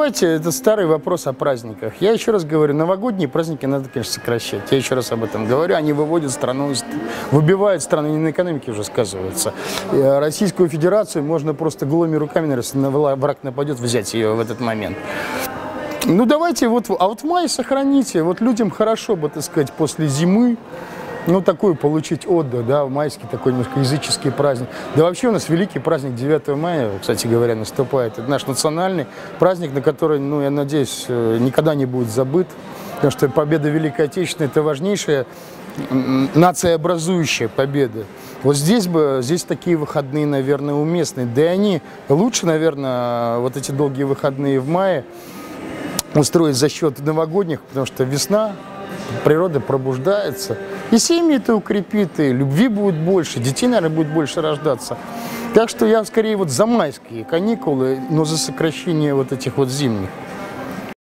Понимаете, это старый вопрос о праздниках. Я еще раз говорю, новогодние праздники надо, конечно, сокращать. Я еще раз об этом говорю. Они выводят страну, выбивают страну, не на экономике уже сказывается. Э, Российскую Федерацию можно просто голыми руками, наверное, враг нападет, взять ее в этот момент. Ну давайте вот, а вот в мае сохраните. Вот людям хорошо бы, так сказать, после зимы, ну такой получить отдых, да, майский такой немножко языческий праздник. Да вообще у нас великий праздник 9 мая, кстати говоря, наступает. Это наш национальный праздник, на который, ну я надеюсь, э, никогда не будет забыт. Потому что победа Великой Отечественной – это важнейшая м, нациеобразующая победа. Вот здесь бы, здесь такие выходные, наверное, уместны. Да и они лучше, наверное, вот эти долгие выходные в мае устроить за счет новогодних, потому что весна, природа пробуждается. И семьи это укрепит, и любви будет больше, детей, наверное, будет больше рождаться. Так что я скорее вот за майские каникулы, но за сокращение вот этих вот зимних.